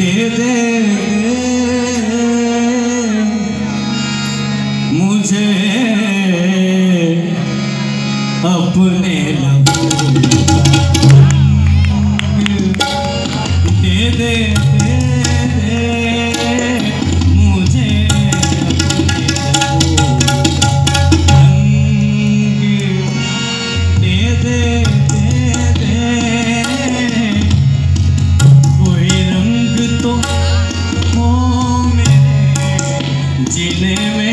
तेरे मुझे अपने लगा জিনে মে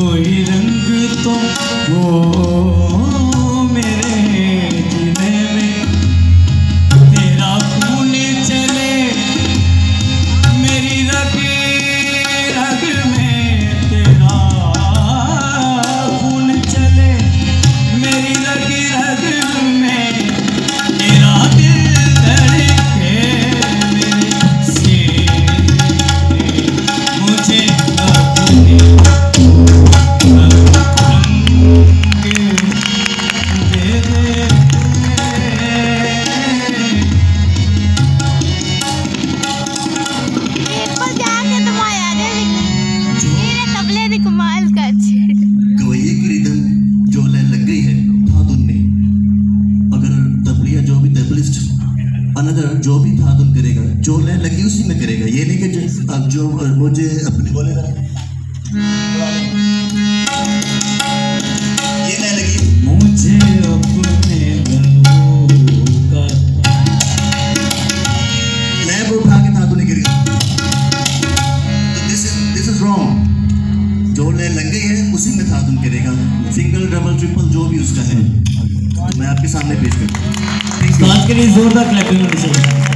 我一人孤独。खाना जो जो भी था तुम करेगा। जो लय लगी उसी में करेगा। ये नहीं कि जो अब जो मुझे अपने बोले हम्म। ये लय लगी। मुझे के लिए जोरदार क्लैपिंग होनी चाहिए।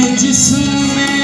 verde.